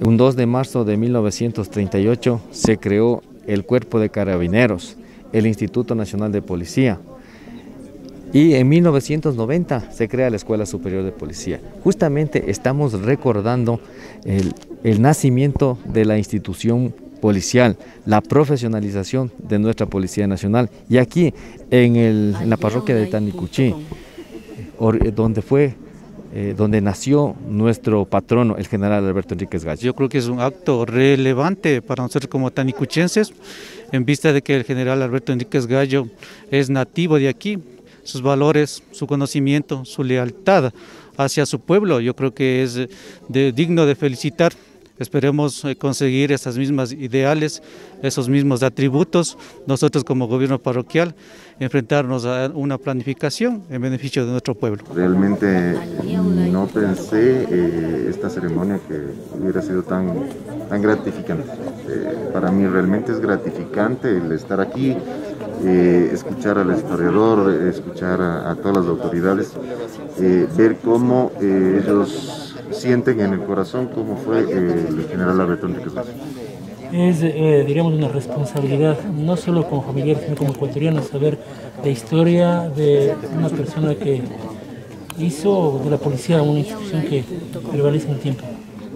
Un 2 de marzo de 1938 se creó el Cuerpo de Carabineros, el Instituto Nacional de Policía. Y en 1990 se crea la Escuela Superior de Policía. Justamente estamos recordando el, el nacimiento de la institución policial, la profesionalización de nuestra Policía Nacional. Y aquí, en, el, en la parroquia de Tanicuchí, donde fue eh, donde nació nuestro patrono, el general Alberto Enríquez Gallo. Yo creo que es un acto relevante para nosotros como tanicuchenses, en vista de que el general Alberto Enríquez Gallo es nativo de aquí, sus valores, su conocimiento, su lealtad hacia su pueblo, yo creo que es digno de felicitar Esperemos eh, conseguir esas mismas ideales, esos mismos atributos, nosotros como gobierno parroquial, enfrentarnos a una planificación en beneficio de nuestro pueblo. Realmente no pensé eh, esta ceremonia que hubiera sido tan, tan gratificante. Eh, para mí realmente es gratificante el estar aquí, escuchar al historiador, escuchar a, a todas las autoridades, ver cómo ellos sienten en el corazón cómo fue eh, el general Alberto Enrique Es, eh, diríamos, una responsabilidad, no solo como familiar, sino como ecuatoriano, saber la historia de una persona que hizo de la policía una institución que prevalece en tiempo.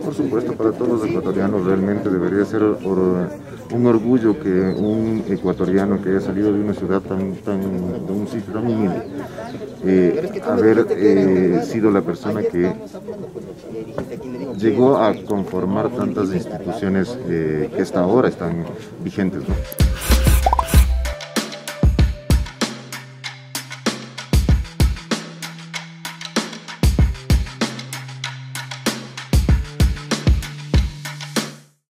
Por supuesto, para todos los ecuatorianos realmente debería ser un orgullo que un ecuatoriano que haya salido de una ciudad tan, tan de un sitio tan humilde, eh, haber eh, sido la persona que llegó a conformar tantas instituciones eh, que hasta ahora están vigentes.